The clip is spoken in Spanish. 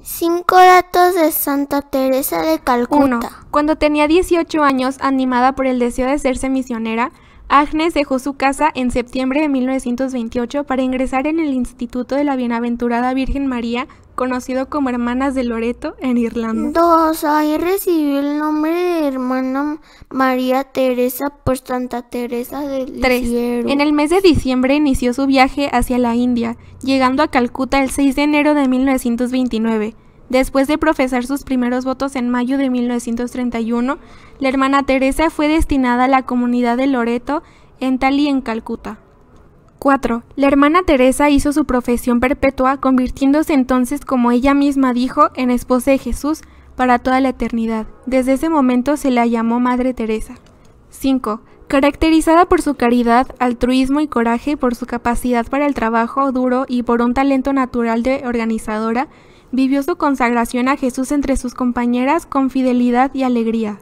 Cinco datos de Santa Teresa de Calcuta. 1. Cuando tenía 18 años, animada por el deseo de hacerse misionera, Agnes dejó su casa en septiembre de 1928 para ingresar en el Instituto de la Bienaventurada Virgen María, conocido como Hermanas de Loreto, en Irlanda. Dos, ahí recibió el nombre de hermana María Teresa por Santa Teresa del 3. Lisieux. En el mes de diciembre inició su viaje hacia la India, llegando a Calcuta el 6 de enero de 1929. Después de profesar sus primeros votos en mayo de 1931, la hermana Teresa fue destinada a la comunidad de Loreto en Tali, en Calcuta. 4. La hermana Teresa hizo su profesión perpetua, convirtiéndose entonces, como ella misma dijo, en esposa de Jesús para toda la eternidad. Desde ese momento se la llamó Madre Teresa. 5. Caracterizada por su caridad, altruismo y coraje, por su capacidad para el trabajo duro y por un talento natural de organizadora, vivió su consagración a Jesús entre sus compañeras con fidelidad y alegría.